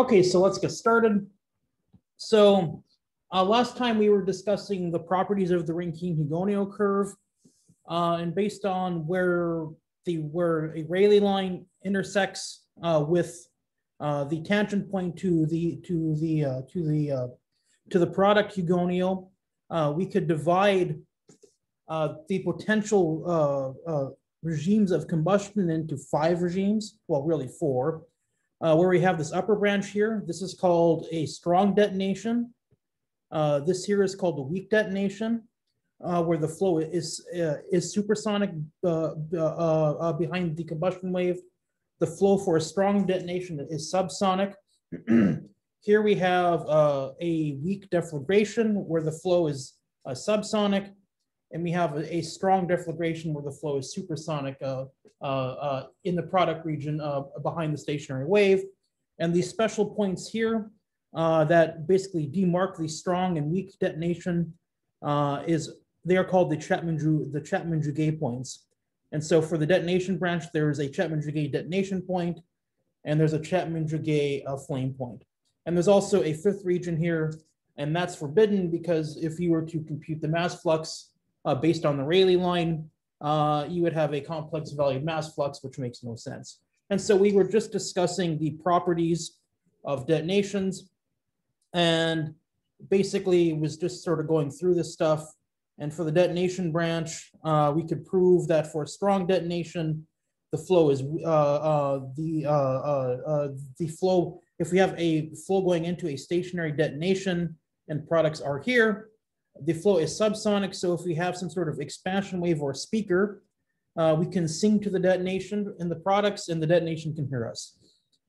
Okay, so let's get started. So uh, last time we were discussing the properties of the Rankine-Hugoniot curve. Uh, and based on where the where a Rayleigh line intersects uh, with uh, the tangent point to the to the uh, to the uh, to the product Hugoniot, uh, we could divide the potential regimes of combustion into five regimes, well, really four, uh, where we have this upper branch here. This is called a strong detonation. Uh, this here is called the weak detonation, uh, where the flow is uh, is supersonic uh, uh, behind the combustion wave. The flow for a strong detonation is subsonic. here we have a weak deflagration where the flow is subsonic, and we have a, a strong deflagration where the flow is supersonic uh, uh, uh, in the product region uh, behind the stationary wave. And these special points here uh, that basically demark the strong and weak detonation uh, is they are called the Chapman the Chapman-Jouguet points. And so for the detonation branch, there is a Chapman-Jouguet detonation point, and there's a Chapman-Jouguet uh, flame point. And there's also a fifth region here, and that's forbidden because if you were to compute the mass flux uh, based on the Rayleigh line, uh, you would have a complex valued mass flux, which makes no sense. And so we were just discussing the properties of detonations and basically was just sort of going through this stuff. And for the detonation branch, uh, we could prove that for strong detonation, the flow is uh, uh, the uh, the flow. If we have a flow going into a stationary detonation and products are here, the flow is subsonic. So if we have some sort of expansion wave or speaker, uh, we can sing to the detonation in the products and the detonation can hear us,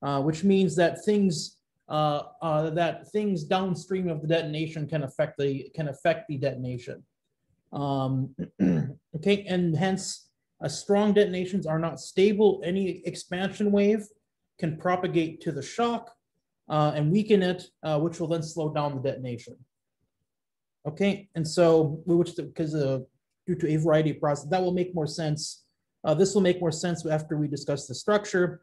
uh, which means that things uh, uh that things downstream of the detonation can affect the can affect the detonation. Um, okay, and hence uh, strong detonations are not stable. Any expansion wave can propagate to the shock uh, and weaken it, which will then slow down the detonation. Okay, and so we which because uh, due to a variety of process that will make more sense. Uh, this will make more sense after we discuss the structure.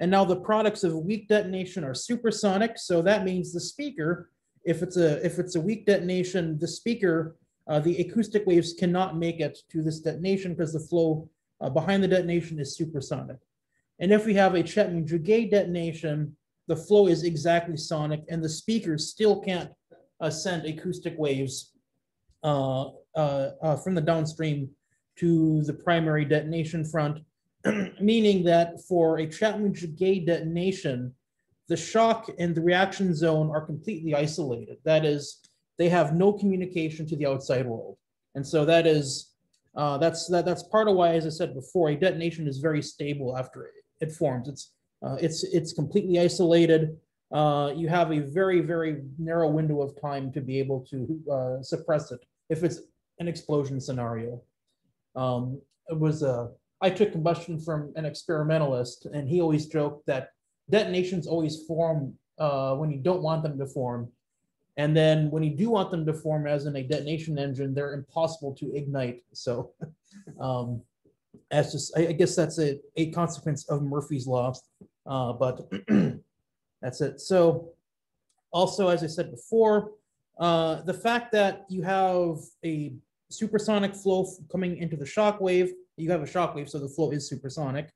And now the products of weak detonation are supersonic. So that means the speaker, if it's a if it's a weak detonation, the speaker, uh, the acoustic waves cannot make it to this detonation because the flow uh, behind the detonation is supersonic. And if we have a Chapman-Jouguet detonation, the flow is exactly sonic and the speaker still can't uh, send acoustic waves uh, uh, uh, from the downstream to the primary detonation front, meaning that for a Chapman-Jouguet detonation, the shock and the reaction zone are completely isolated. That is, they have no communication to the outside world. And so that is, uh, that's, that, that's part of why, as I said before, a detonation is very stable after it, it forms. It's, uh, it's, it's completely isolated uh, you have a very, very narrow window of time to be able to uh, suppress it if it's an explosion scenario. Um, it was a, I took combustion from an experimentalist, and he always joked that detonations always form uh, when you don't want them to form. And then when you do want them to form, as in a detonation engine, they're impossible to ignite. So um, that's just, I, I guess that's a, a consequence of Murphy's law. Uh, but That's it. So also, as I said before, uh, the fact that you have a supersonic flow coming into the shock wave, you have a shock wave, so the flow is supersonic.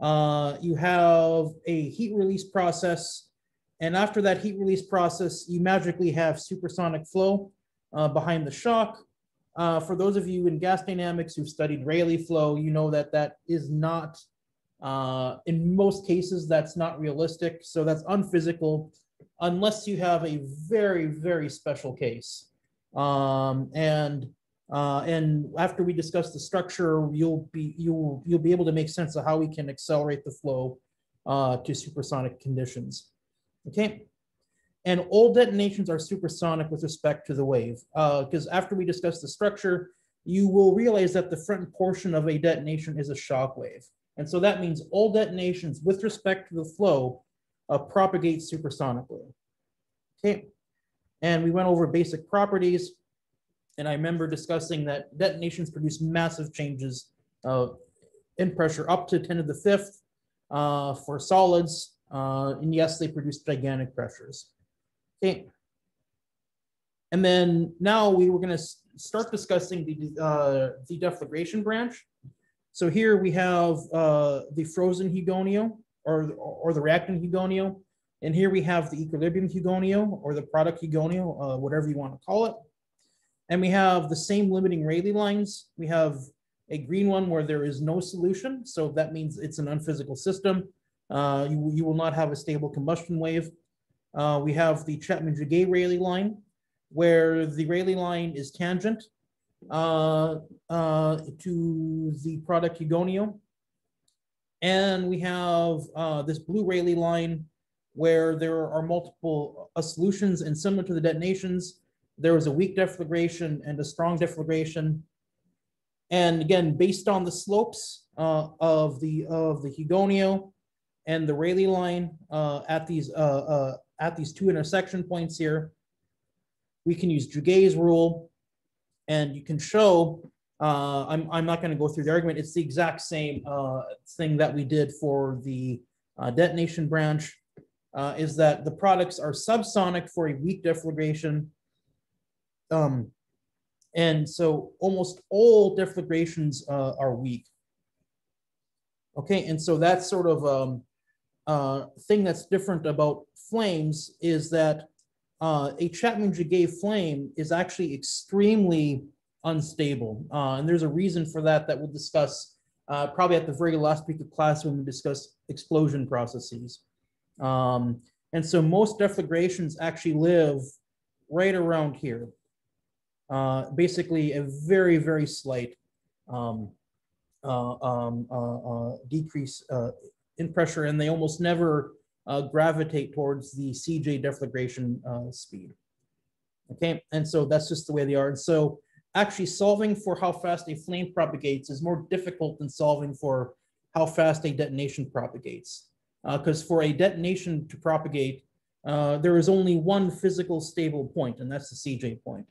Uh, you have a heat release process, and after that heat release process, you magically have supersonic flow uh, behind the shock. Uh, for those of you in gas dynamics who've studied Rayleigh flow, you know that that is not uh, in most cases, that's not realistic. So that's unphysical unless you have a very, very special case. Um, and uh, and after we discuss the structure, you'll be you'll you'll be able to make sense of how we can accelerate the flow uh, to supersonic conditions. Okay. And all detonations are supersonic with respect to the wave, because uh, after we discuss the structure, you will realize that the front portion of a detonation is a shock wave. And so that means all detonations with respect to the flow uh, propagate supersonically. Okay, and we went over basic properties. And I remember discussing that detonations produce massive changes uh, in pressure up to 10 to the fifth uh, for solids, Uh, and yes, they produce gigantic pressures. Okay. And then now we were going to start discussing the, uh, the deflagration branch. So here we have uh, the frozen Hugoniot or, or the reactant Hugoniot. And here we have the equilibrium Hugoniot or the product Hugoniot, uh, whatever you want to call it. And we have the same limiting Rayleigh lines. We have a green one where there is no solution. So that means it's an unphysical system. Uh, you, you will not have a stable combustion wave. Uh, we have the Chapman-Jouguet Rayleigh line, where the Rayleigh line is tangent uh, uh, to the product Hugoniot. And we have uh, this blue Rayleigh line where there are multiple uh, solutions and similar to the detonations, there was a weak deflagration and a strong deflagration. And again, based on the slopes uh, of the of the Hugoniot and the Rayleigh line uh, at these uh, uh, at these two intersection points here, we can use Jouguet's rule, and you can show. Uh, I'm I'm not going to go through the argument. It's the exact same uh, thing that we did for the uh, detonation branch. Uh, is that the products are subsonic for a weak deflagration. Um, and so almost all deflagrations uh, are weak. Okay, and so that's sort of um, uh, thing that's different about flames is that uh, a Chapman-Jouguet flame is actually extremely unstable. Uh, and there's a reason for that that we'll discuss uh, probably at the very last week of class when we discuss explosion processes. Um, and so most deflagrations actually live right around here. Uh, basically a very, very slight um, uh, um, uh, uh decrease uh, in pressure, and they almost never uh, gravitate towards the CJ deflagration speed. Okay, and so that's just the way they are. And so actually solving for how fast a flame propagates is more difficult than solving for how fast a detonation propagates. Because for a detonation to propagate, there is only one physical stable point, and that's the CJ point. point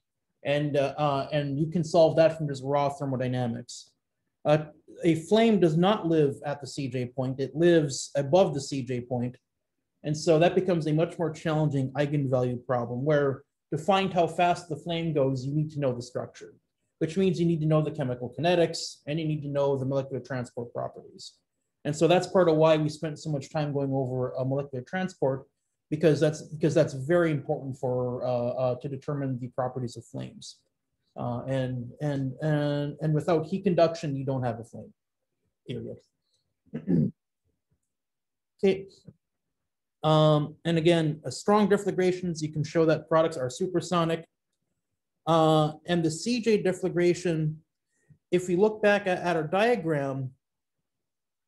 and uh, uh, and you can solve that from just raw thermodynamics. Uh, a flame does not live at the CJ point; it lives above the CJ point, and so that becomes a much more challenging eigenvalue problem. Where to find how fast the flame goes, you need to know the structure, which means you need to know the chemical kinetics and you need to know the molecular transport properties. And so that's part of why we spent so much time going over a molecular transport because that's because that's very important for uh, uh, to determine the properties of flames. Uh, and and and and without heat conduction, you don't have a flame. Period. okay. Um, and again, a strong deflagrations, you can show that products are supersonic. Uh, and the CJ deflagration, if we look back at, at our diagram,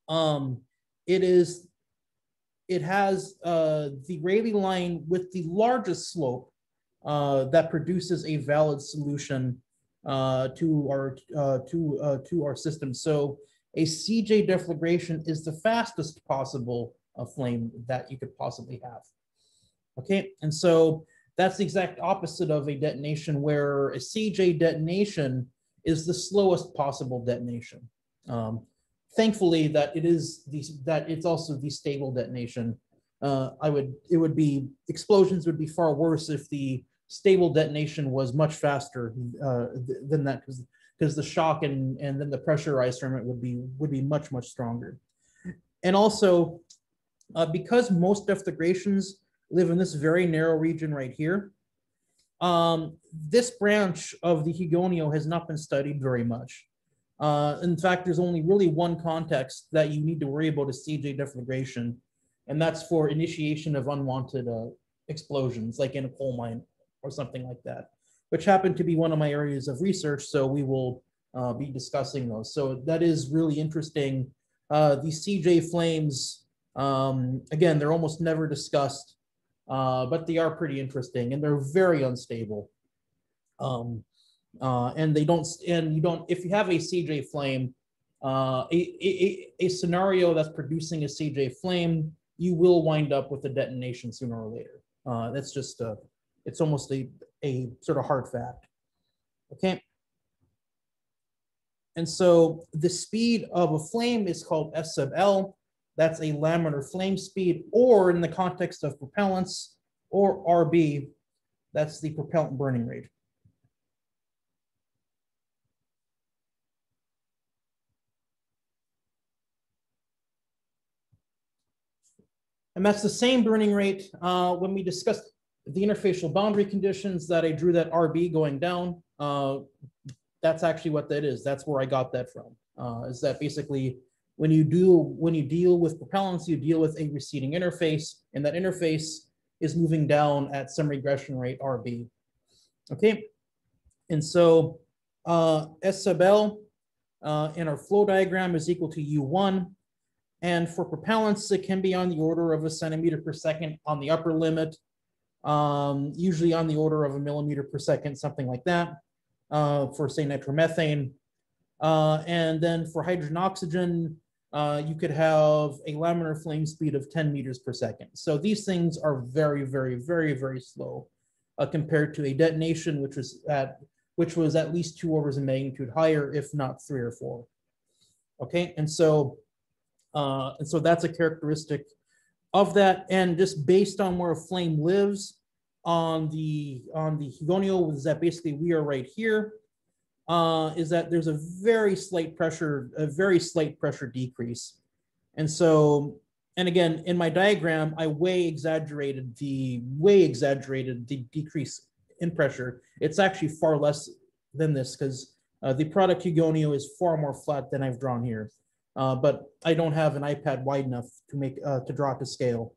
um, it is it has uh, the Rayleigh line with the largest slope uh, that produces a valid solution uh, to our uh, to uh, to our system. So a CJ deflagration is the fastest possible flame that you could possibly have. Okay, and so that's the exact opposite of a detonation where a CJ detonation is the slowest possible detonation. Um, thankfully that it is the, that it's also the stable detonation. Uh, I would it would be explosions would be far worse if the stable detonation was much faster uh, th than that because because the shock and and then the pressurized from it would be would be much much stronger. And also uh, because most deflagrations live in this very narrow region right here, um, this branch of the Hugoniot has not been studied very much. Uh, in fact, there's only really one context that you need to worry about a CJ deflagration, and that's for initiation of unwanted uh, explosions, like in a coal mine or something like that, which happened to be one of my areas of research. So we will uh, be discussing those. So that is really interesting. Uh, these CJ flames, um, again, they're almost never discussed, uh, but they are pretty interesting and they're very unstable. Um, uh, and they don't and you don't if you have a CJ flame, uh, a, a, a scenario that's producing a CJ flame, you will wind up with a detonation sooner or later. Uh, that's just a, it's almost a, a sort of hard fact. Okay. And so the speed of a flame is called S sub L. that's a laminar flame speed, or in the context of propellants, or RB, that's the propellant burning rate. And that's the same burning rate uh, when we discussed the interfacial boundary conditions that I drew that RB going down. Uh, that's actually what that is. That's where I got that from. Uh, is that basically when you do when you deal with propellants, you deal with a receding interface, and that interface is moving down at some regression rate RB. Okay, and so uh, S sub L uh, in our flow diagram is equal to U1. And for propellants, it can be on the order of a centimeter per second on the upper limit, um, usually on the order of a millimeter per second, something like that, uh, for say nitromethane. Uh, and then for hydrogen oxygen, uh, you could have a laminar flame speed of 10 meters per second. So these things are very, very, very, very slow uh, compared to a detonation, which was at which was at least two orders of magnitude higher, if not three or four. Okay, and so uh, and so that's a characteristic of that. And just based on where a flame lives on the on the Hugoniot, is that basically we are right here. Uh, is that there's a very slight pressure, a very slight pressure decrease. And so, and again, in my diagram, I way exaggerated the way exaggerated the decrease in pressure. It's actually far less than this because uh, the product Hugoniot is far more flat than I've drawn here uh, but I don't have an iPad wide enough to make uh, to draw to scale.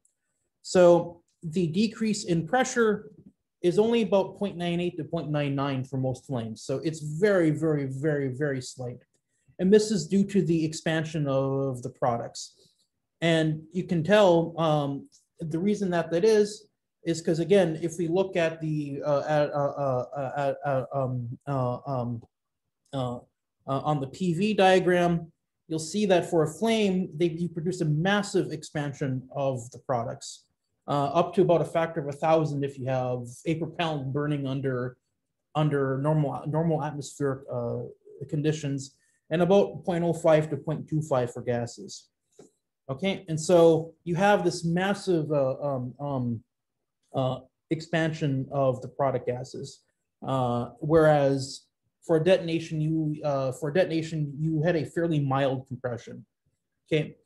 So the decrease in pressure is only about 0.98 to 0.99 for most flames. So it's very, very, very, very slight. And this is due to the expansion of the products. And you can tell um, the reason that that is, is because again, if we look at the, uh, at, uh, uh, uh um, um, on the PV diagram, you'll see that for a flame, they you produce a massive expansion of the products, uh, up to about a factor of a thousand if you have a propellant burning under under normal normal atmospheric uh, conditions, and about 0.05 to 0.25 for gases. Okay, and so you have this massive uh, um, um, uh, expansion of the product gases, uh, whereas for a detonation, you uh, for a detonation you had a fairly mild compression, okay,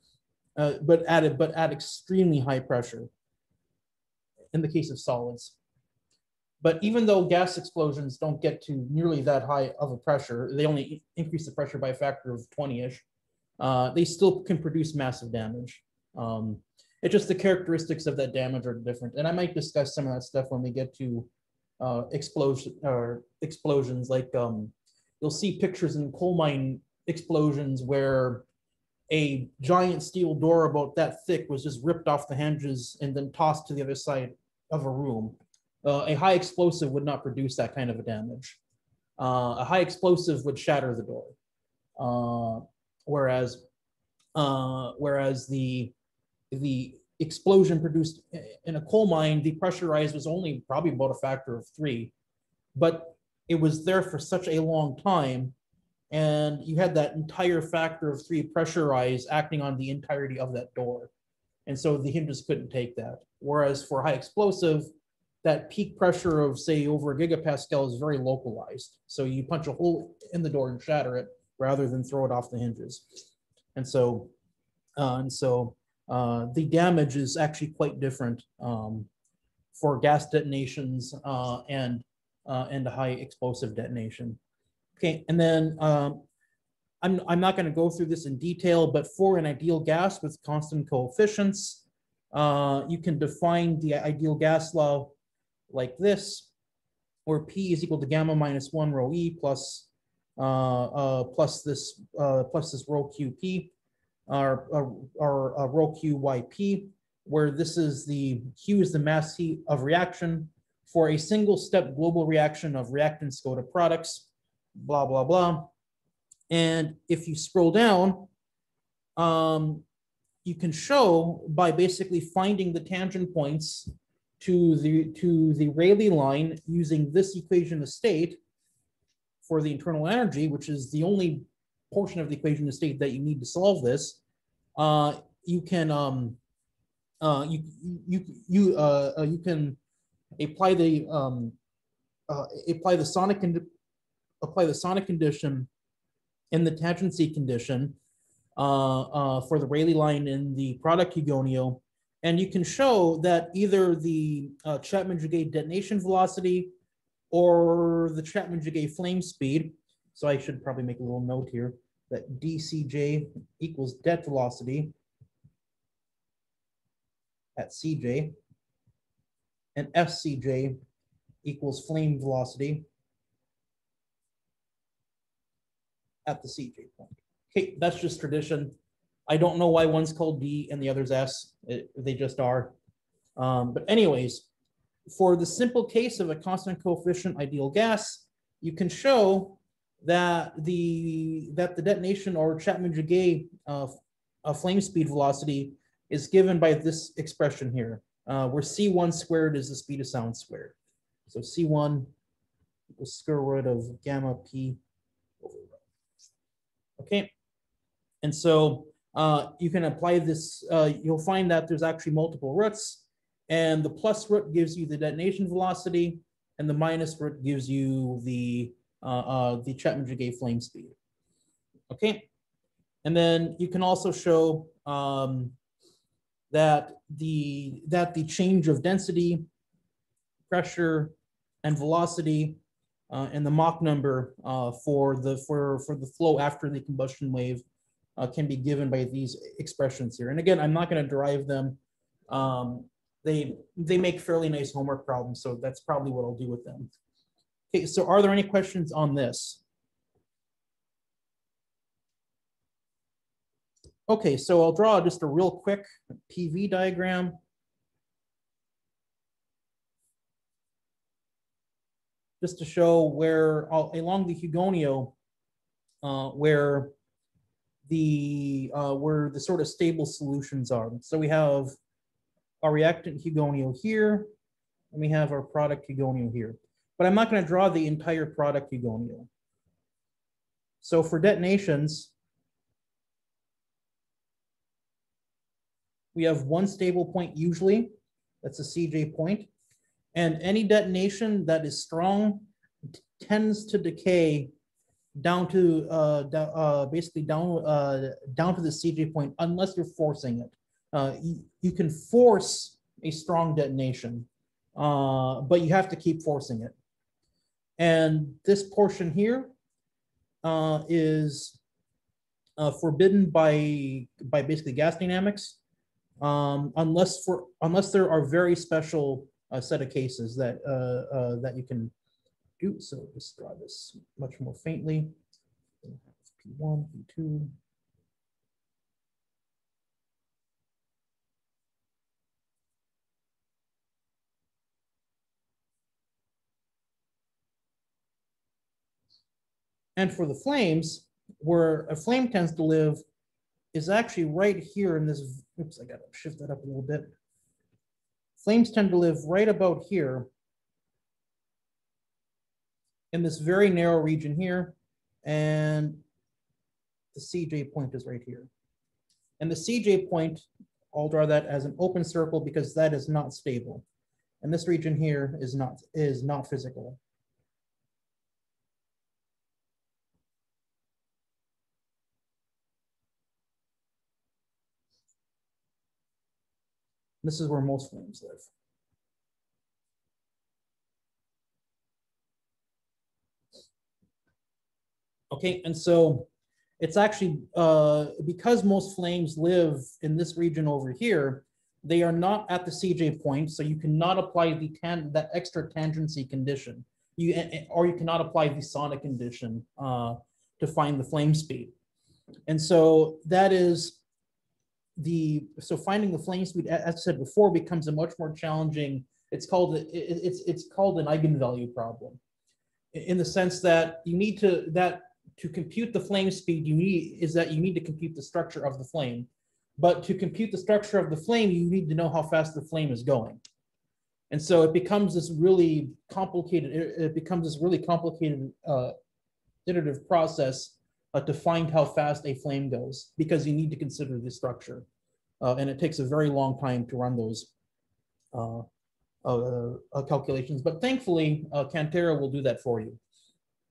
uh, but at it but at extremely high pressure. In the case of solids, but even though gas explosions don't get to nearly that high of a pressure, they only increase the pressure by a factor of 20-ish. Uh, they still can produce massive damage. Um, it's just the characteristics of that damage are different, and I might discuss some of that stuff when we get to uh, explosion or explosions. Like um, you'll see pictures in coal mine explosions where a giant steel door about that thick was just ripped off the hinges and then tossed to the other side of a room. Uh, a high explosive would not produce that kind of a damage. Uh, a high explosive would shatter the door. Uh, whereas, uh, whereas the the explosion produced in a coal mine, the pressure rise was only probably about a factor of three, but it was there for such a long time. And you had that entire factor of three pressure rise acting on the entirety of that door. And so the hinges couldn't take that. Whereas for high explosive, that peak pressure of say over a gigapascal is very localized. So you punch a hole in the door and shatter it rather than throw it off the hinges. And so, uh, and so uh, the damage is actually quite different um, for gas detonations uh, and uh, and a high explosive detonation. Okay, and then um, I'm, I'm not going to go through this in detail, but for an ideal gas with constant coefficients, uh, you can define the ideal gas law like this, where P is equal to gamma minus one rho E plus, uh, plus this plus this rho QP our, our, our rho QYP, where this is the Q is the mass heat of reaction for a single step global reaction of reactants go to products, blah, blah, blah. And if you scroll down, um, you can show by basically finding the tangent points to the, to the Rayleigh line using this equation of state for the internal energy, which is the only portion of the equation of state that you need to solve this, uh, you can, um, uh, you, you, you, uh, uh, you can apply the, um, uh, apply the sonic, apply the sonic condition and the tangency condition uh, uh, for the Rayleigh line in the product Hugoniot. And you can show that either the uh, Chapman-Jouguet detonation velocity or the Chapman-Jouguet flame speed. So I should probably make a little note here that DCJ equals det velocity at CJ and FCJ equals flame velocity at the CJ point. Okay, that's just tradition. I don't know why one's called D and the other's S. It- they just are. Um, but anyways, for the simple case of a constant coefficient ideal gas, you can show that the that the detonation or Chapman-Jouguet uh, uh, flame speed velocity is given by this expression here, uh, where C1 squared is the speed of sound squared. So C1 equals square root of gamma P. Okay, and so uh, you can apply this, uh, you'll find that there's actually multiple roots, and the plus root gives you the detonation velocity, and the minus root gives you the uh, uh, the Chapman-Jouguet flame speed. Okay, and then you can also show um, that the that the change of density, pressure, and velocity, uh, and the Mach number uh, for the for for the flow after the combustion wave uh, can be given by these expressions here. And again, I'm not going to derive them. Um, they they make fairly nice homework problems, so that's probably what I'll do with them. Okay, so are there any questions on this? Okay, so I'll draw just a real quick PV diagram. Just to show where uh, along the Hugoniot, uh, where the uh, where the sort of stable solutions are. So we have our reactant Hugoniot here, and we have our product Hugoniot here. But I'm not going to draw the entire product Hugoniot. So for detonations, we have one stable point usually, that's a CJ point, and any detonation that is strong tends to decay down to uh, uh, basically down uh, down to the CJ point unless you're forcing it. Uh, you, you can force a strong detonation, uh, but you have to keep forcing it. And this portion here uh, is forbidden by by basically gas dynamics, um, unless for unless there are very special uh, set of cases that uh, uh, that you can do. So just draw this much more faintly. P1, P2. And for the flames, where a flame tends to live is actually right here in this, oops, I gotta shift that up a little bit. Flames tend to live right about here in this very narrow region here, and the CJ point is right here. And the CJ point, I'll draw that as an open circle because that is not stable. And this region here is not, is not physical. This is where most flames live. Okay, and so it's actually, uh, because most flames live in this region over here, they are not at the CJ point, so you cannot apply the tan, that extra tangency condition. You, or you cannot apply the sonic condition, uh, to find the flame speed. And so that is the, so finding the flame speed, as I said before, becomes a much more challenging, it's called, it- it- it's, it's called an eigenvalue problem. In the sense that you need to, that to compute the flame speed, you need, is that you need to compute the structure of the flame. But to compute the structure of the flame, you need to know how fast the flame is going. And so it becomes this really complicated, it becomes this really complicated uh, iterative process uh, to find how fast a flame goes, because you need to consider the structure. uh, and it takes a very long time to run those uh, uh, uh, calculations. But thankfully, Cantera will do that for you.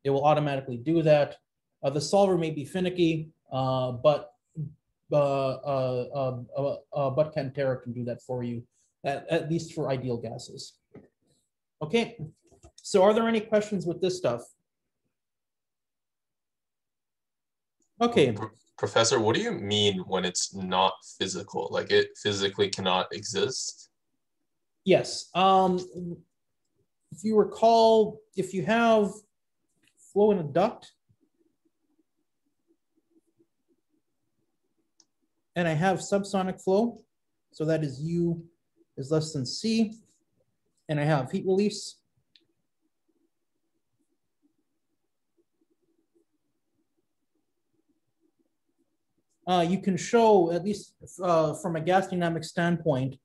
It will automatically do that. The solver may be finicky, but but Cantera can do that for you, at, at least for ideal gases. Okay, so are there any questions with this stuff? Okay, Pro- Professor, what do you mean when it's not physical? Like it physically cannot exist? yes. Um, if you recall, if you have flow in a duct, and I have subsonic flow, so that is U is less than C, and I have heat release. Uh, you can show, at least uh, from a gas dynamic standpoint,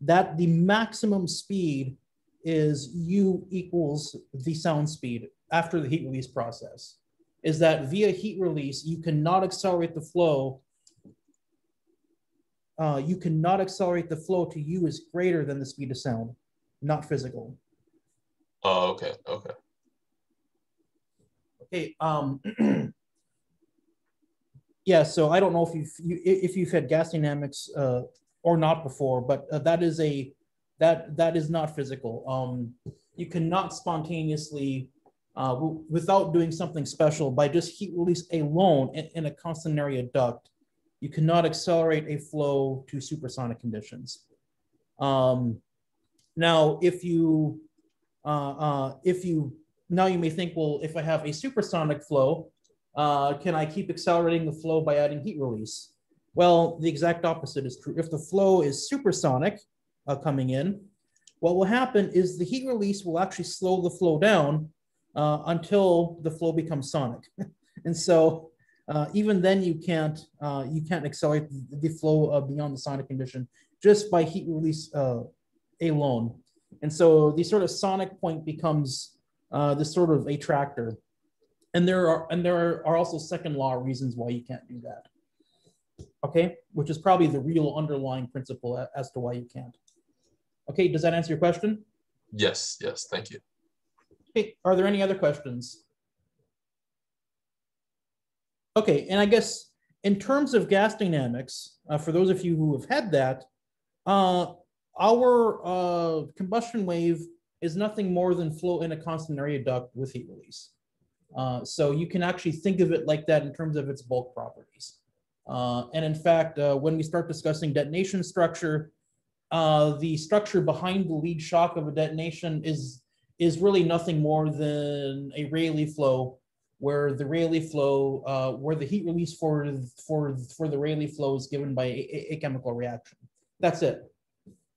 that the maximum speed is U equals the sound speed after the heat release process. Is that via heat release, you cannot accelerate the flow uh, you cannot accelerate the flow to u is greater than the speed of sound, not physical. Oh, okay, okay. Okay. Um, yeah. So I don't know if you've you, if you've had gas dynamics uh, or not before, but uh, that is a that that is not physical. Um, you cannot spontaneously. Uh, without doing something special by just heat release alone in, in a constant area duct, you cannot accelerate a flow to supersonic conditions. Um, now, if you, uh, uh, if you, now you may think, well, if I have a supersonic flow, uh, can I keep accelerating the flow by adding heat release? Well, the exact opposite is true. If the flow is supersonic uh, coming in, what will happen is the heat release will actually slow the flow down uh, until the flow becomes sonic. and so uh, even then you can't uh, you can't accelerate the, flow uh, beyond the sonic condition just by heat release uh, alone. And so the sort of sonic point becomes uh, this sort of attractor. And there are and there are also second law reasons why you can't do that. Okay, which is probably the real underlying principle as to why you can't. Okay, does that answer your question? Yes, yes, thank you. Okay, are there any other questions? Okay, and I guess in terms of gas dynamics, uh, for those of you who have had that, uh, our uh, combustion wave is nothing more than flow in a constant area duct with heat release. Uh, so you can actually think of it like that in terms of its bulk properties. Uh, and in fact, uh, when we start discussing detonation structure, uh, the structure behind the lead shock of a detonation is is really nothing more than a Rayleigh flow, where the Rayleigh flow, uh, where the heat release for for for the Rayleigh flow is given by a, a chemical reaction. That's it.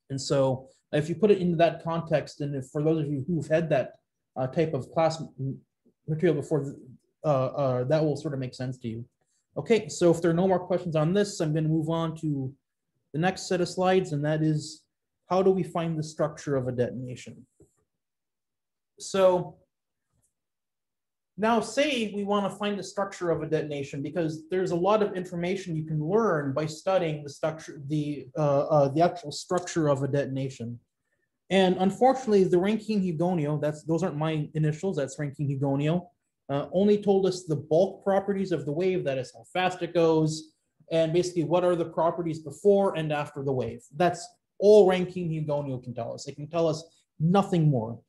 And so, if you put it into that context, and if for those of you who've had that uh, type of class material before, uh, uh, that will sort of make sense to you. Okay, so if there are no more questions on this, I'm going to move on to the next set of slides, and that is how do we find the structure of a detonation? So now say we want to find the structure of a detonation because there's a lot of information you can learn by studying the structure, the, uh, uh, the actual structure of a detonation. And unfortunately, the Rankine Hugoniot, that's those aren't my initials, that's Rankine Hugoniot, uh, only told us the bulk properties of the wave, that is how fast it goes, and basically what are the properties before and after the wave. That's all Rankine Hugoniot can tell us. It can tell us nothing more.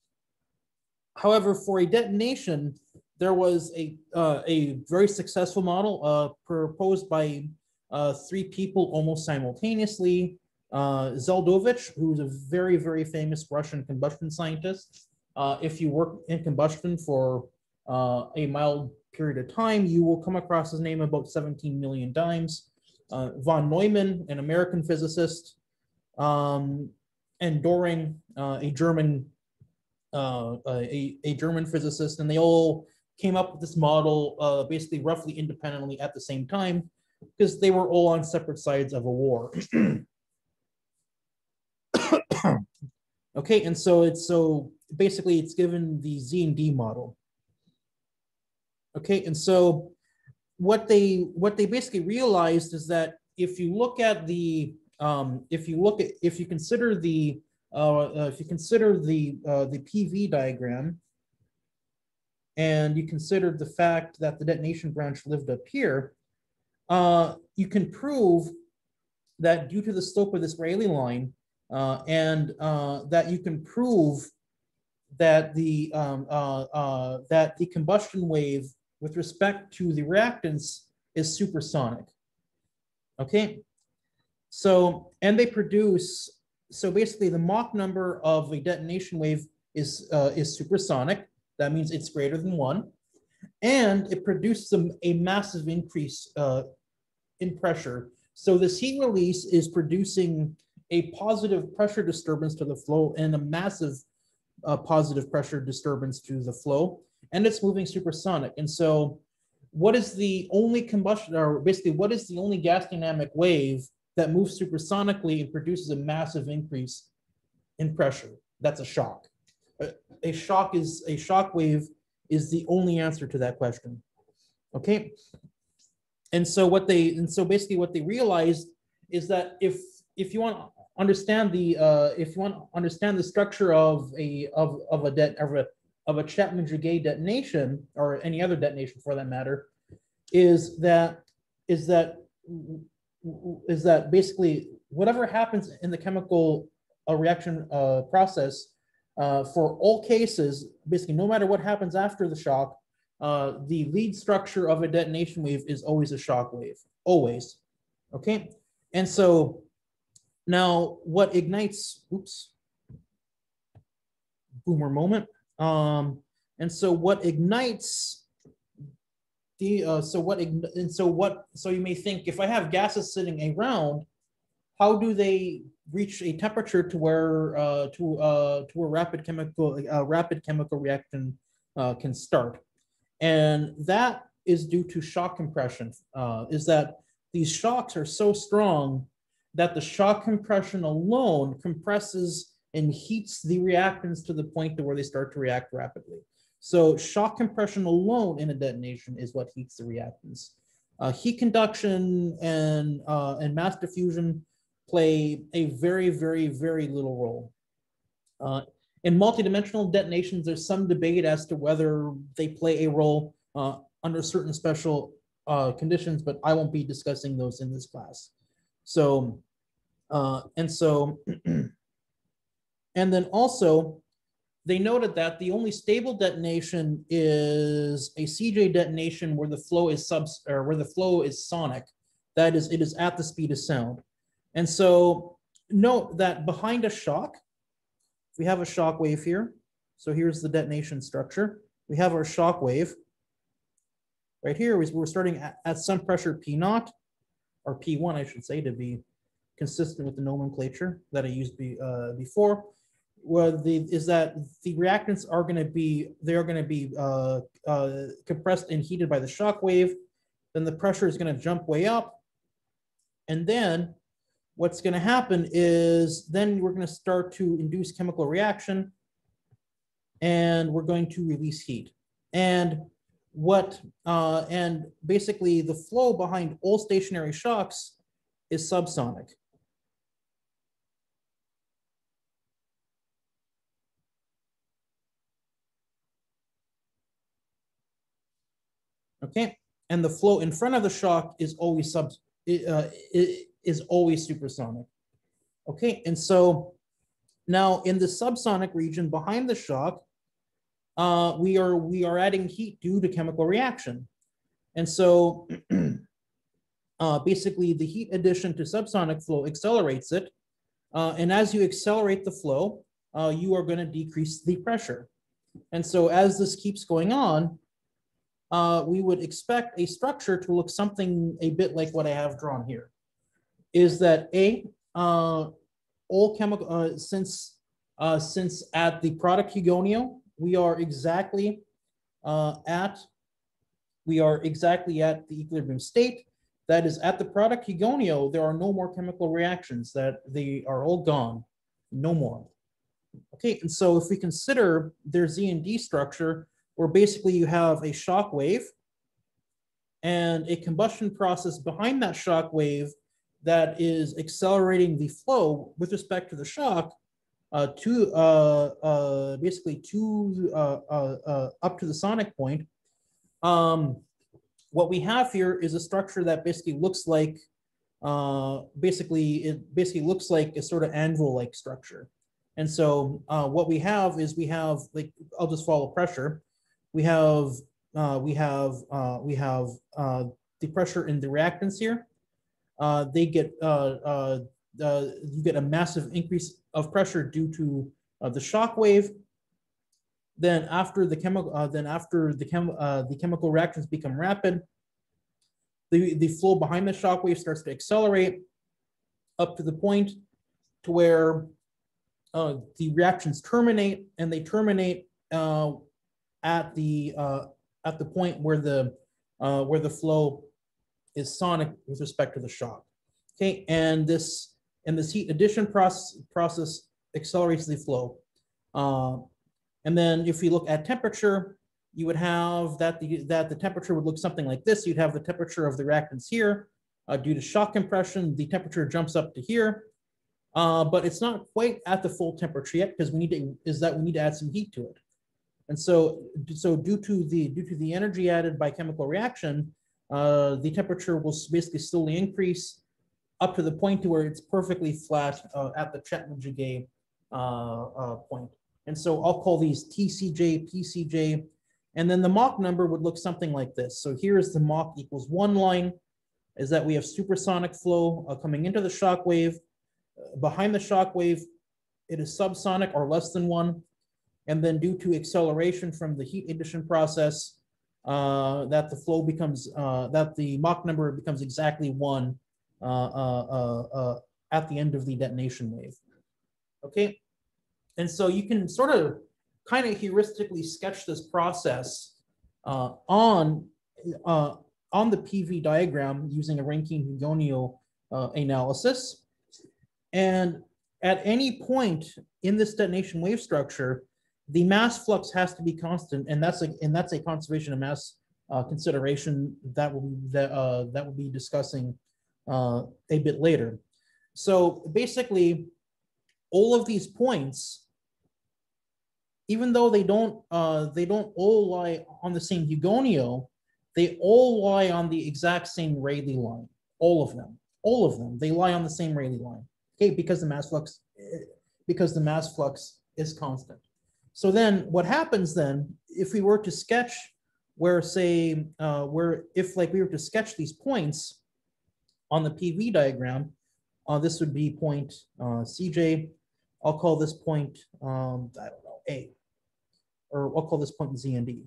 However, for a detonation, there was a uh, a very successful model uh, proposed by uh, three people almost simultaneously. Uh, Zeldovich, who's a very very famous Russian combustion scientist. Uh, if you work in combustion for uh, a mild period of time, you will come across his name about 17 million times. Uh, von Neumann, an American physicist, um, and Döring, uh, a German uh, a, a German physicist, and they all came up with this model uh, basically roughly independently at the same time because they were all on separate sides of a war. okay, and so it's so basically it's given the ZND model. Okay, and so what they what they basically realized is that if you look at the um, if you look at, if you consider the, uh, uh, if you consider the, uh, the PV diagram, and you consider the fact that the detonation branch lived up here, uh, you can prove that due to the slope of this Rayleigh line, uh, and uh, that you can prove that the um, uh, uh, that the combustion wave with respect to the reactants is supersonic. Okay, so and they produce so basically the Mach number of a detonation wave is uh, is supersonic. That means it's greater than one, and it produces a, a massive increase uh, in pressure. So this heat release is producing a positive pressure disturbance to the flow and a massive uh, positive pressure disturbance to the flow, and it's moving supersonic. And so, what is the only combustion, or basically, what is the only gas dynamic wave that moves supersonically and produces a massive increase in pressure? That's a shock. A, a shock is a shock wave is the only answer to that question. Okay. And so what they and so basically what they realized is that if if you want understand the uh, if you want to understand the structure of a of of a debt of a of a Chapman-Jouguet detonation or any other detonation for that matter, is that is that is that basically whatever happens in the chemical uh, reaction uh, process uh, for all cases, basically no matter what happens after the shock, uh, the lead structure of a detonation wave is always a shock wave, always. Okay, and so now, what ignites, oops, boomer moment. Um, and so what ignites the, uh, so what, and so what, so you may think if I have gases sitting around, how do they reach a temperature to where, uh, to, uh, to a rapid chemical, uh, rapid chemical reaction uh, can start? And that is due to shock compression, uh, is that these shocks are so strong that the shock compression alone compresses and heats the reactants to the point to where they start to react rapidly. So shock compression alone in a detonation is what heats the reactants. Uh, heat conduction and, uh, and mass diffusion play a very, very, very little role. Uh, in multidimensional detonations, there's some debate as to whether they play a role uh, under certain special uh, conditions, but I won't be discussing those in this class. So, uh, and so, and then also, they noted that the only stable detonation is a CJ detonation where the flow is sub or where the flow is sonic. That is, it is at the speed of sound. And so note that behind a shock, we have a shock wave here. So here's the detonation structure. We have our shock wave. Right here, we're starting at, at some pressure P naught or P1, I should say, to be consistent with the nomenclature that I used be, uh, before. Well, the is that the reactants are going to be they are going to be uh, uh, compressed and heated by the shock wave. Then the pressure is going to jump way up, and then what's going to happen is then we're going to start to induce chemical reaction, and we're going to release heat. And what uh, and basically the flow behind all stationary shocks is subsonic. Okay, and the flow in front of the shock is always sub uh, is always supersonic. Okay, and so now in the subsonic region behind the shock, uh, we are we are adding heat due to chemical reaction. And so uh, basically the heat addition to subsonic flow accelerates it. Uh, and as you accelerate the flow, uh, you are going to decrease the pressure. And so as this keeps going on, uh, we would expect a structure to look something a bit like what I have drawn here. Is that A, uh, all chemical, since, since at the product Hugoniot, we are exactly uh, at, we are exactly at the equilibrium state. That is at the product Hugoniot, there are no more chemical reactions that they are all gone, no more. Okay, and so if we consider their ZND structure, where basically you have a shock wave and a combustion process behind that shock wave that is accelerating the flow with respect to the shock uh, to uh, uh, basically to uh, uh, uh, up to the sonic point. Um, what we have here is a structure that basically looks like basically it basically looks like a sort of anvil-like structure. And so what we have is we have like I'll just follow pressure. We have uh, we have uh, we have uh, the pressure in the reactants here. Uh, they get uh, uh, you get a massive increase of pressure due to the shock wave. Then after the chemical, then after the chem, the chemical reactions become rapid, the, the flow behind the shock wave starts to accelerate up to the point to where the reactions terminate and they terminate at the uh, at the point where the uh, where the flow is sonic with respect to the shock. Okay, and this and this heat addition process process accelerates the flow. Uh, and then if you look at temperature, you would have that the that the temperature would look something like this. You'd have the temperature of the reactants here. Uh, due to shock compression, the temperature jumps up to here. Uh, but it's not quite at the full temperature yet because we need to is that we need to add some heat to it. And so, so due to the due to the energy added by chemical reaction, uh, the temperature will basically slowly increase up to the point to where it's perfectly flat uh, at the Chapman-Jouguet uh, uh, point. And so I'll call these TCJ, PCJ, and then the Mach number would look something like this. So here is the Mach equals one line, is that we have supersonic flow uh, coming into the shock wave. behind the shock wave, it is subsonic or less than one. And then due to acceleration from the heat addition process, uh, that the flow becomes, uh, that the Mach number becomes exactly one uh, uh, uh, uh, at the end of the detonation wave. Okay, and so you can sort of kind of heuristically sketch this process on on the PV diagram using a Rankine-Hugoniot uh, analysis. And at any point in this detonation wave structure, the mass flux has to be constant, and that's a and that's a conservation of mass uh, consideration that will that uh, that will be discussing uh, a bit later. So basically, all of these points, even though they don't uh, they don't all lie on the same Hugoniot, they all lie on the exact same Rayleigh line. All of them, all of them, they lie on the same Rayleigh line. Okay, because the mass flux because the mass flux is constant. So then what happens then, if we were to sketch where say, uh, where if like we were to sketch these points on the PV diagram, uh, this would be point uh, CJ. I'll call this point, um, I don't know, A, or I'll call this point ZND.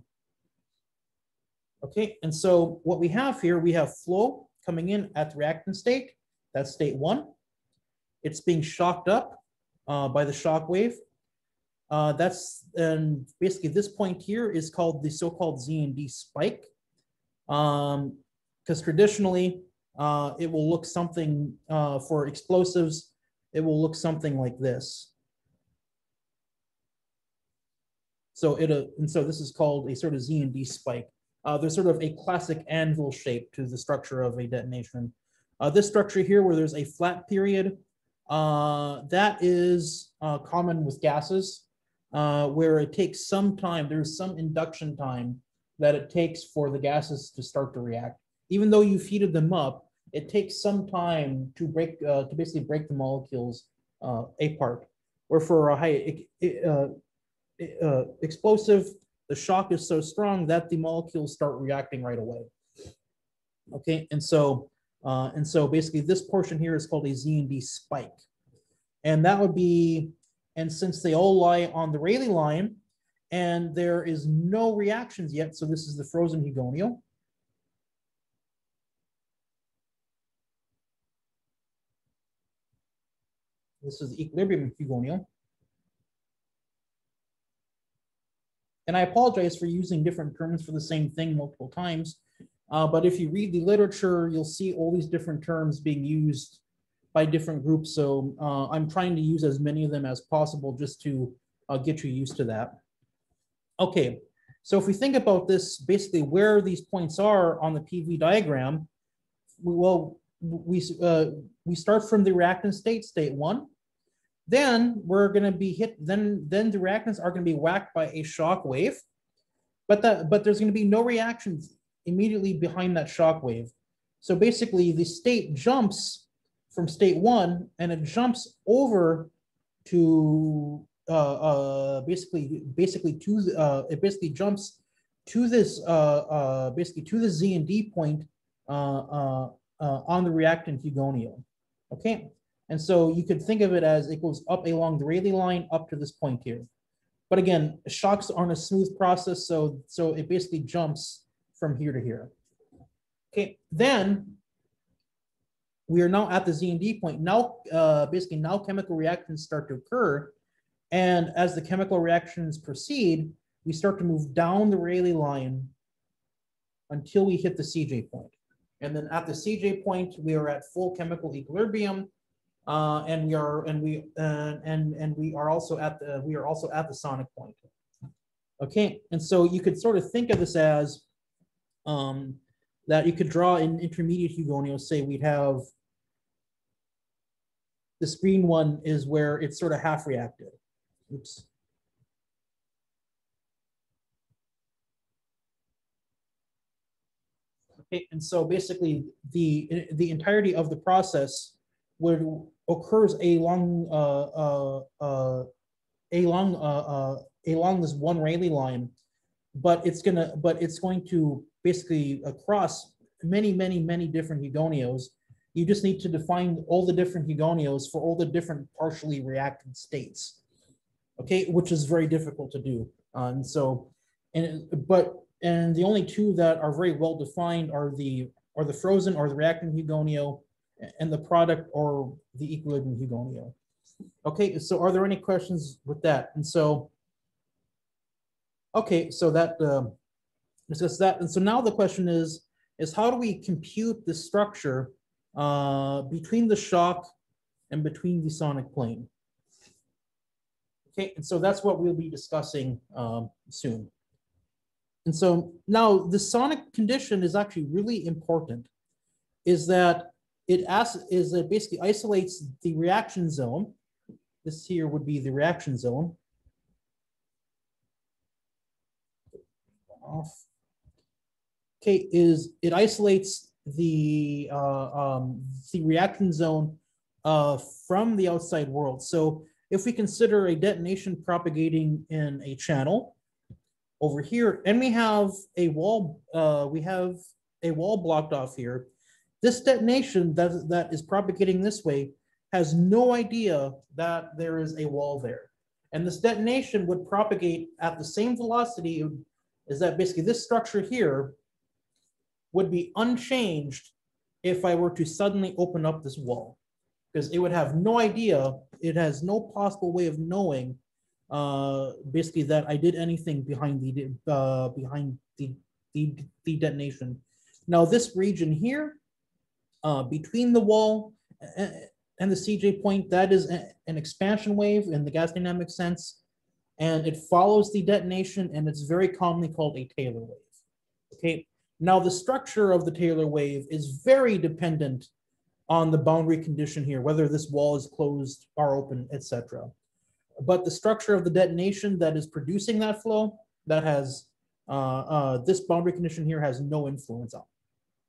Okay, and so what we have here, we have flow coming in at the reactant state. That's state one. It's being shocked up uh, by the shock wave. Uh, that's and basically this point here is called the so-called ZND spike. Um, because traditionally uh, it will look something uh, for explosives. It will look something like this. So it uh, and so this is called a sort of ZND spike. Uh, there's sort of a classic anvil shape to the structure of a detonation. Uh, this structure here, where there's a flat period, that is common with gases, uh, where it takes some time. There's some induction time that it takes for the gases to start to react. Even though you've heated them up, it takes some time to break uh, to basically break the molecules uh, apart. Or for a high uh, uh, explosive, the shock is so strong that the molecules start reacting right away. Okay, and so uh, and so basically this portion here is called a ZND spike, and that would be and since they all lie on the Rayleigh line, and there is no reactions yet, so this is the frozen Hugoniot. This is the equilibrium Hugoniot. And I apologize for using different terms for the same thing multiple times. Uh, but if you read the literature, you'll see all these different terms being used by different groups. So uh, I'm trying to use as many of them as possible just to uh, get you used to that. Okay, so if we think about this, basically where these points are on the PV diagram, we, well, we, uh, we start from the reactant state, state one. Then we're gonna be hit, then, then the reactants are gonna be whacked by a shock wave. But that, but there's gonna be no reactions immediately behind that shock wave. So basically, the state jumps from state one and it jumps over to uh, uh, basically, basically to, uh, it basically jumps to this, uh, uh, basically to the ZND point uh, on the reactant Hugoniot. Okay, and so you could think of it as it goes up along the Rayleigh line up to this point here. But again, shocks aren't a smooth process, so so it basically jumps from here to here. Okay, then we are now at the ZND point. Now, uh, basically now chemical reactions start to occur. And as the chemical reactions proceed, we start to move down the Rayleigh line until we hit the CJ point. And then at the CJ point, we are at full chemical equilibrium. Uh, and we are, and we, uh, and, and we are also at the, we are also at the sonic point. Okay, and so you could sort of think of this as, um, that you could draw an intermediate Hugoniot, say we'd have this green one is where it's sort of half reacted. Oops. Okay, and so basically the, the entirety of the process would occurs along, uh, uh, uh, along, uh, uh, along this one Rayleigh line. But it's gonna, but it's going to basically across many, many, many different Hugoniots. You just need to define all the different Hugoniots for all the different partially reacted states. Okay, which is very difficult to do. Uh, and so, and, but, and the only two that are very well defined are the, are the frozen or the reactant Hugoniot and the product or the equilibrium Hugoniot. Okay, so are there any questions with that? And so, okay, so that, uh, discuss that. And so now the question is, is how do we compute the structure uh, between the shock and between the sonic plane? Okay, and so that's what we'll be discussing um, soon. And so now the sonic condition is actually really important, is that it as is that basically isolates the reaction zone. This here would be the reaction zone. Off. Okay, is it isolates the uh, um, the reaction zone uh, from the outside world. So if we consider a detonation propagating in a channel over here, and we have a wall, uh, we have a wall blocked off here. This detonation that, that is propagating this way has no idea that there is a wall there. And this detonation would propagate at the same velocity is that basically this structure here would be unchanged if I were to suddenly open up this wall. Because it would have no idea, it has no possible way of knowing uh, basically that I did anything behind the uh, behind the, the the detonation. Now this region here, uh, between the wall and the CJ point, that is an expansion wave in the gas dynamic sense, and it follows the detonation, and it's very commonly called a Taylor wave. Okay, now the structure of the Taylor wave is very dependent on the boundary condition here, whether this wall is closed or open, etc. But the structure of the detonation that is producing that flow, that has uh, uh, this boundary condition here has no influence on,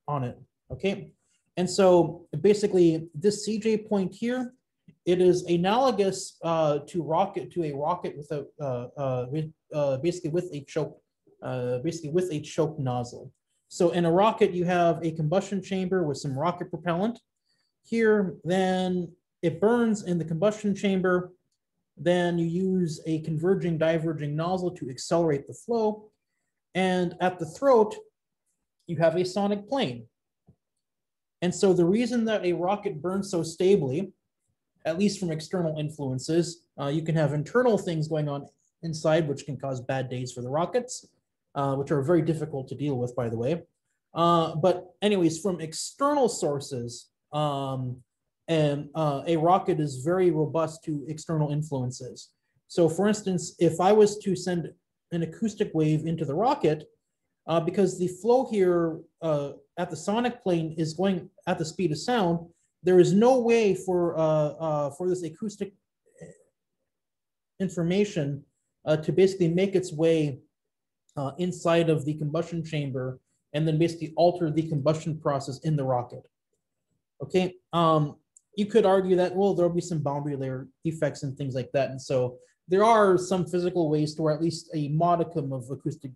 on it. Okay, and so basically this CJ point here, it is analogous uh, to rocket to a rocket with a uh, uh, with, uh, basically with a choke, uh, basically with a choke nozzle. So in a rocket, you have a combustion chamber with some rocket propellant. Here, then it burns in the combustion chamber. Then you use a converging diverging nozzle to accelerate the flow. And at the throat, you have a sonic plane. And so the reason that a rocket burns so stably, at least from external influences, uh, you can have internal things going on inside, which can cause bad days for the rockets, uh, which are very difficult to deal with, by the way. Uh, but anyways, from external sources, um, and uh, a rocket is very robust to external influences. So for instance, if I was to send an acoustic wave into the rocket, uh, because the flow here uh, at the sonic plane is going at the speed of sound, there is no way for, uh, uh, for this acoustic information uh, to basically make its way uh, inside of the combustion chamber and then basically alter the combustion process in the rocket. Okay, um, you could argue that, well, there'll be some boundary layer defects and things like that. And so there are some physical ways to where at least a modicum of acoustic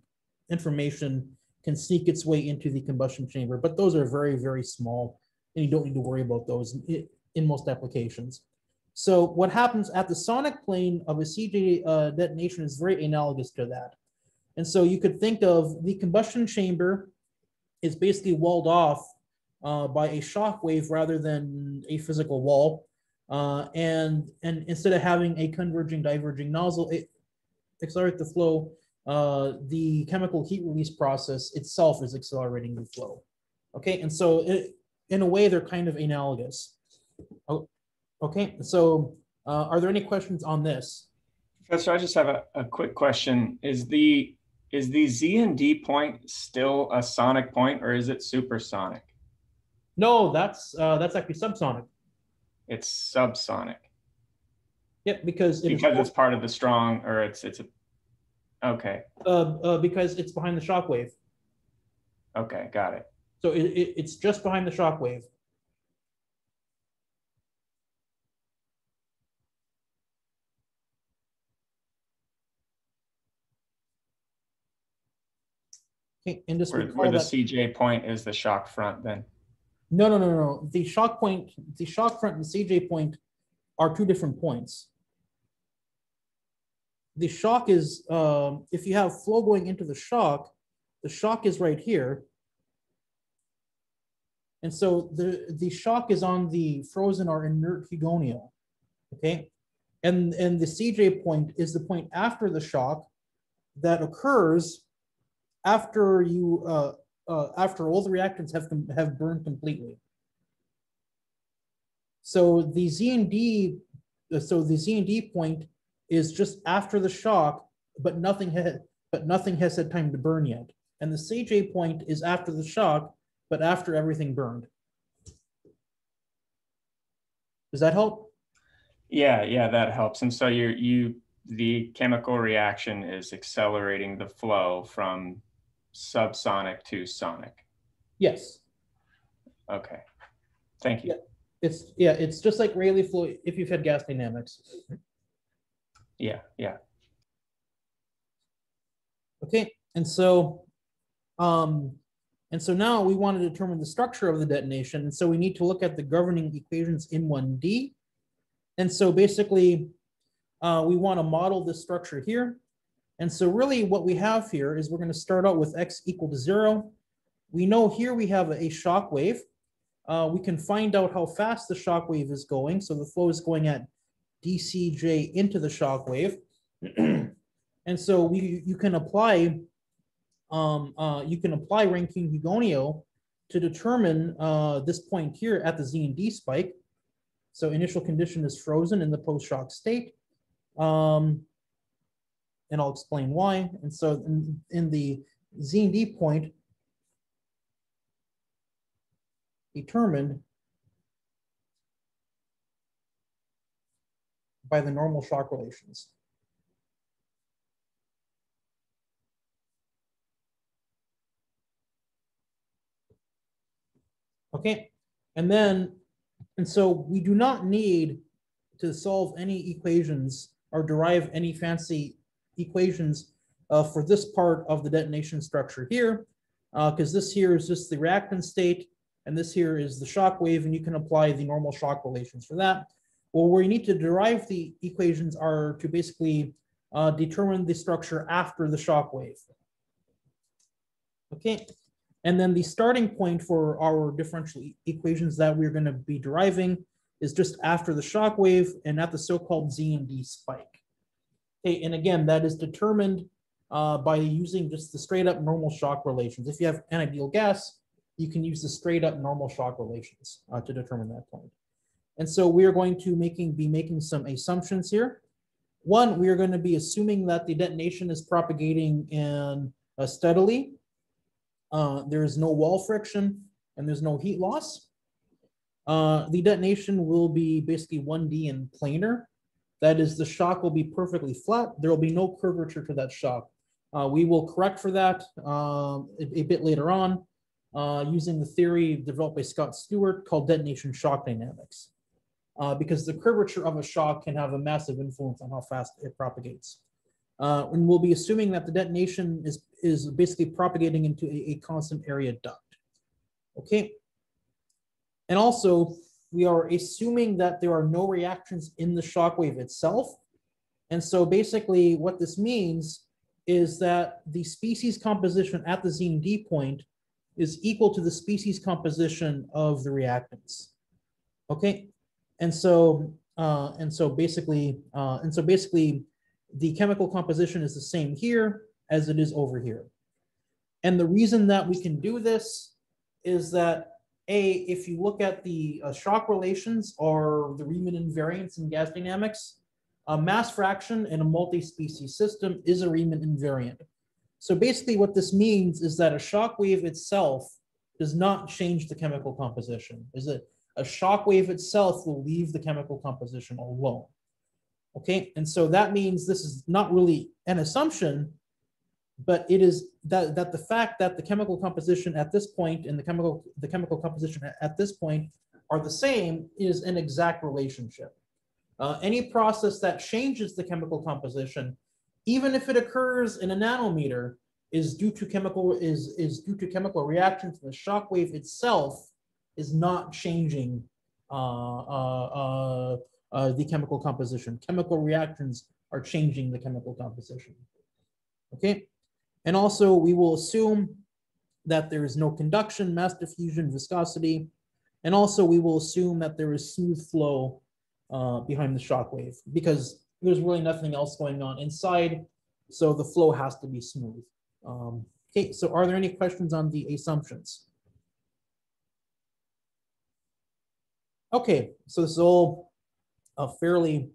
information can sneak its way into the combustion chamber, but those are very, very small and you don't need to worry about those in, in most applications. So what happens at the sonic plane of a CJ uh, detonation is very analogous to that. And so you could think of the combustion chamber is basically walled off uh, by a shock wave rather than a physical wall. Uh, and, and instead of having a converging diverging nozzle, it accelerates the flow. Uh, the chemical heat release process itself is accelerating the flow. Okay, and so it, in a way, they're kind of analogous. Oh, okay, so uh, are there any questions on this? Professor, I just have a, a quick question. Is the is the ZND point still a sonic point or is it supersonic? No, that's uh, that's actually subsonic. It's subsonic. Yep, because it Because it's part of the strong or it's it's a okay. uh, uh, because it's behind the shock wave. Okay, got it. So it, it, it's just behind the shock wave. And just Where, recall where the that, CJ point is the shock front then. no, no, no, no, the shock point, the shock front and CJ point are two different points. The shock is, um, if you have flow going into the shock, the shock is right here. And so the, the shock is on the frozen or inert Hugoniot, okay? And, and the CJ point is the point after the shock that occurs after you, uh, uh, after all the reactants have, have burned completely. So the ZND, uh, so the ZND point is just after the shock, but nothing had, but nothing has had time to burn yet. And the CJ point is after the shock, but after everything burned. Does that help? Yeah, yeah, that helps. And so you're you the chemical reaction is accelerating the flow from subsonic to sonic. Yes. Okay. Thank you. It's, yeah, it's just like Rayleigh flow if you've had gas dynamics. Yeah, yeah. Okay, and so, um, and so now we want to determine the structure of the detonation, and so we need to look at the governing equations in one D. And so basically, uh, we want to model this structure here. And so really what we have here is we're going to start out with x equal to zero. We know here we have a shock wave. Uh, we can find out how fast the shock wave is going. So the flow is going at dCj into the shock wave. and so we you can apply um, uh, you can apply Rankine-Hugoniot to determine uh, this point here at the ZND spike. So initial condition is frozen in the post-shock state. Um, and I'll explain why. And so in, in the ZND point, determined by the normal shock relations. Okay, and then, and so we do not need to solve any equations or derive any fancy equations uh, for this part of the detonation structure here, because this here is just the reactant state, and this here is the shock wave, and you can apply the normal shock relations for that. Well, where you need to derive the equations are to basically uh, determine the structure after the shock wave. Okay, and then the starting point for our differential e- equations that we're going to be deriving is just after the shock wave and at the so-called ZND spike. Okay, and again, that is determined uh, by using just the straight up normal shock relations. If you have an ideal gas, you can use the straight up normal shock relations uh, to determine that point. And so we are going to making be making some assumptions here. One, we are going to be assuming that the detonation is propagating in uh, steadily. Uh, there is no wall friction, and there's no heat loss. Uh, the detonation will be basically one D and planar. That is, the shock will be perfectly flat. There will be no curvature to that shock. Uh, we will correct for that um, a, a bit later on uh, using the theory developed by Scott Stewart called detonation shock dynamics. Uh, because the curvature of a shock can have a massive influence on how fast it propagates. Uh, and we'll be assuming that the detonation is, is basically propagating into a, a constant area duct. Okay. And also, we are assuming that there are no reactions in the shock wave itself. And so basically what this means is that the species composition at the ZND point is equal to the species composition of the reactants. Okay, and so uh, and so basically uh, and so basically the chemical composition is the same here as it is over here. And the reason that we can do this is that a, if you look at the uh, shock relations or the Riemann invariants in gas dynamics, a mass fraction in a multi-species system is a Riemann invariant. So basically what this means is that a shock wave itself does not change the chemical composition. Is that a shock wave itself will leave the chemical composition alone. Okay, and so that means this is not really an assumption, but it is that, that the fact that the chemical composition at this point and the chemical the chemical composition at this point are the same is an exact relationship. Uh, any process that changes the chemical composition, even if it occurs in a nanometer, is due to chemical is is due to chemical reactions. The shock wave itself is not changing uh, uh, uh, uh, the chemical composition. Chemical reactions are changing the chemical composition. Okay. And also we will assume that there is no conduction, mass diffusion, viscosity. And also we will assume that there is smooth flow uh, behind the shock wave because there's really nothing else going on inside. So the flow has to be smooth. Um, okay, so are there any questions on the assumptions? Okay, so this is all uh, fairly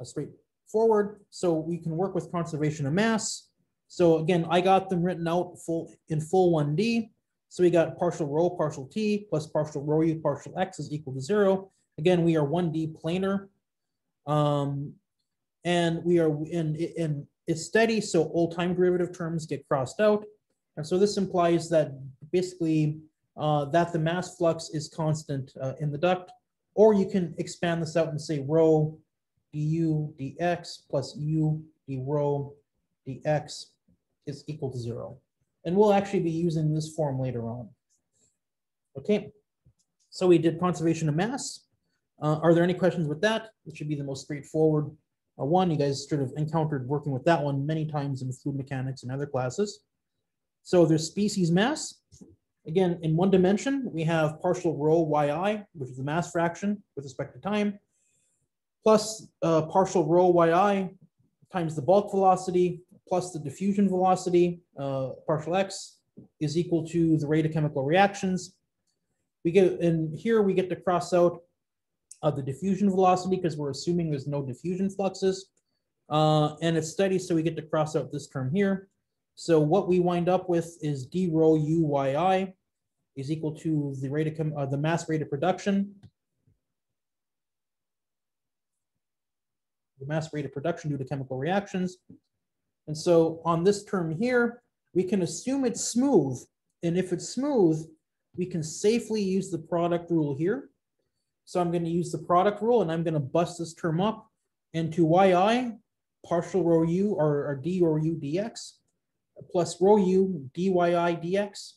uh, straightforward. So we can work with conservation of mass. So again, I got them written out full in full 1D. So we got partial rho, partial t, plus partial rho u, partial x is equal to zero. Again, we are 1D planar. Um, and we are in, in steady, so all time derivative terms get crossed out. And so this implies that basically uh, that the mass flux is constant uh, in the duct, or you can expand this out and say rho du dx plus u d rho dx is equal to zero. And we'll actually be using this form later on. Okay, so we did conservation of mass. Uh, are there any questions with that? It should be the most straightforward uh, one. You guys sort of encountered working with that one many times in fluid mechanics and other classes. So there's species mass. Again, in one dimension, we have partial rho yi, which is the mass fraction with respect to time, plus uh, partial rho yi times the bulk velocity plus the diffusion velocity, uh, partial x, is equal to the rate of chemical reactions. We get, and here we get to cross out uh, the diffusion velocity because we're assuming there's no diffusion fluxes. Uh, and it's steady, so we get to cross out this term here. So what we wind up with is d rho u y i is equal to the rate of uh, the mass rate of production. The mass rate of production due to chemical reactions. And so on this term here, we can assume it's smooth. And if it's smooth, we can safely use the product rule here. So I'm going to use the product rule and I'm going to bust this term up into yi partial rho u or, or d or u dx plus rho u dyi dx.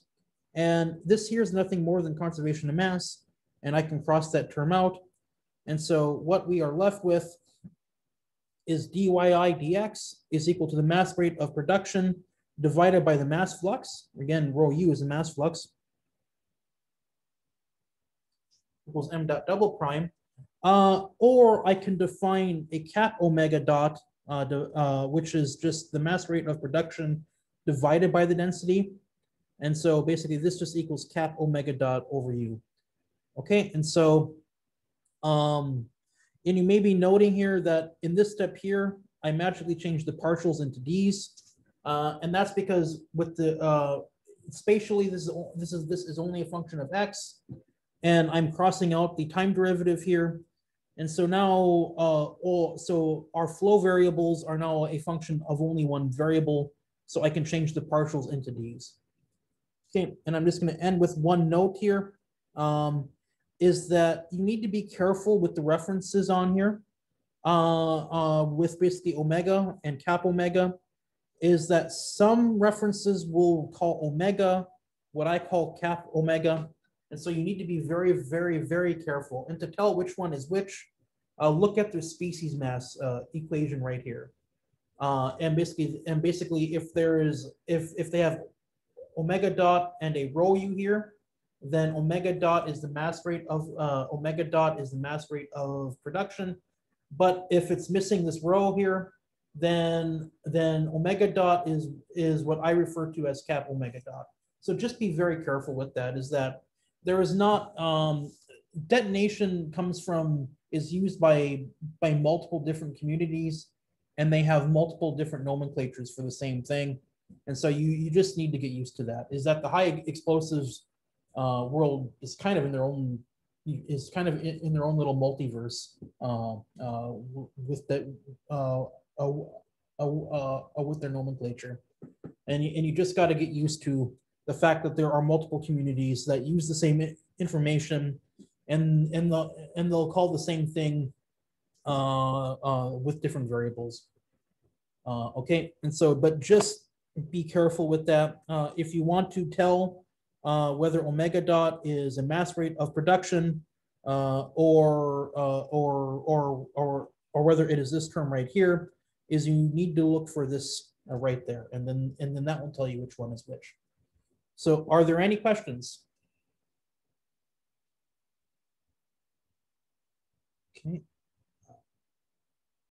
And this here is nothing more than conservation of mass. And I can cross that term out. And so what we are left with is dyi dx is equal to the mass rate of production divided by the mass flux. Again, rho u is the mass flux equals m dot double prime. Uh, or I can define a cap omega dot, uh, uh, which is just the mass rate of production divided by the density. And so basically this just equals cap omega dot over u. Okay, and so, um, and you may be noting here that in this step here, I magically changed the partials into d's. Uh, and that's because with the, uh, spatially, this is, this is, this is only a function of x. And I'm crossing out the time derivative here. And so now, uh, all, so our flow variables are now a function of only one variable. So I can change the partials into these. Okay, and I'm just gonna end with one note here. Um, is that you need to be careful with the references on here. Uh, uh, with basically omega and cap omega, is that some references will call omega what I call cap omega. And so you need to be very, very, very careful. And to tell which one is which, uh, look at the species mass uh, equation right here. Uh, and basically, and basically, if there is, if if they have omega dot and a rho u here, then omega dot is the mass rate of uh, omega dot is the mass rate of production. But if it's missing this rho here, then then omega dot is is what I refer to as cap omega dot. So just be very careful with that. Is that there is not um, detonation comes from is used by by multiple different communities, and they have multiple different nomenclatures for the same thing. And so you you just need to get used to that. Is that the high explosives uh, world is kind of in their own is kind of in, in their own little multiverse uh, uh, with that uh, with their nomenclature, and you, and you just got to get used to the fact that there are multiple communities that use the same information, and and the and they'll call the same thing uh, uh, with different variables. Okay, and so but just be careful with that. If you want to tell uh, whether omega dot is a mass rate of production uh, or, uh, or, or, or, or whether it is this term right here, is you need to look for this uh, right there, and then, and then that will tell you which one is which. So are there any questions? Okay,